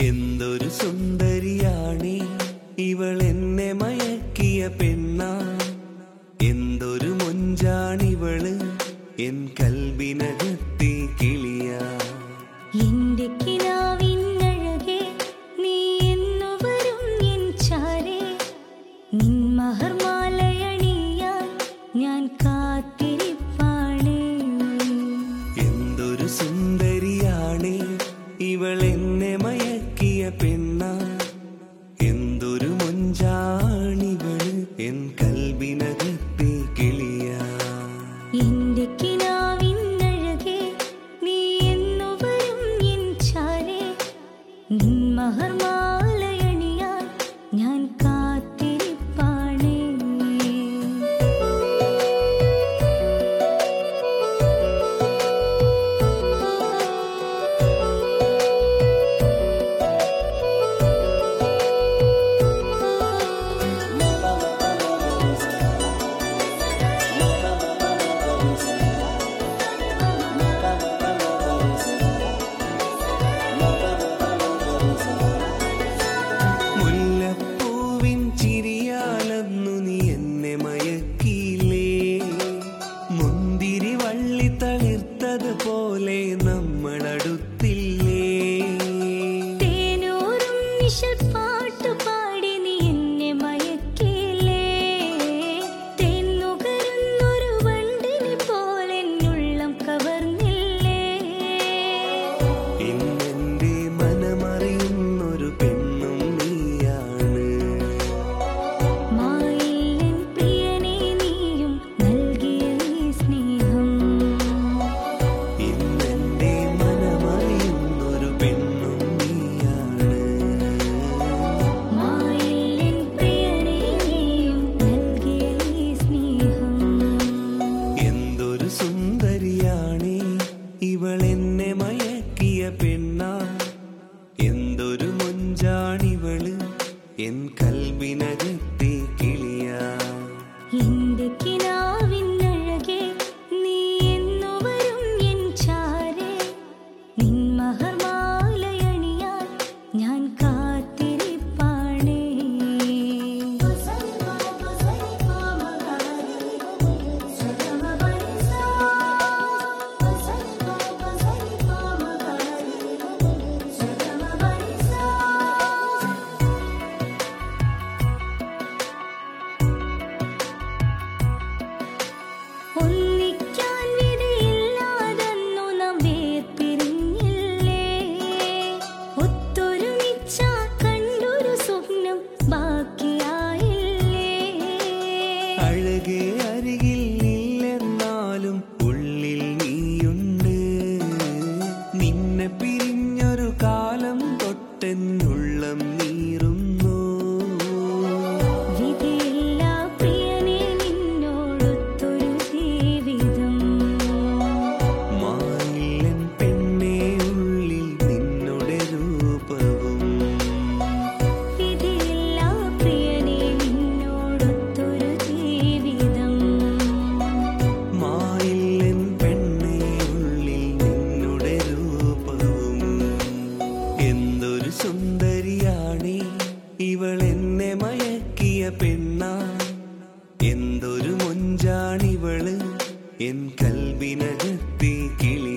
എന്തൊരു സുന്ദരിയാണി. ഇവൾ എന്നെ മയക്കിയ പെണ്ണ. എന്തൊരു മൊഞ്ചാണിവൾ. എൻ കൽബിനകത്തി കിളിയ. എന്റെ കിനാവിനഴകെ നീ എന്നു വരും എൻ ചാരേ. നിൻ മഹർമാലയണിയാൻ ഞാൻ കാത്തിരിപ്പാണേ. എന്തൊരു സുന്ദരിയാണേ. ഇവളെന്ന് up സുന്ദരിയാണീ. ഇവൾ എന്നെ മയക്കിയ പെണ്ണാ. എന്തൊരു മൊഞ്ചാണിവൾ. എൻ കൽവിനകത്തെ കിളിയാ. എന്തൊക്കെ കഴിഞ്ഞൊരു കാലം തൊട്ടെന്നുള്ളം നീ എന്തൊരു മൊഞ്ചാണിവൾ? എൻ കൽവിനകത്തി കിളി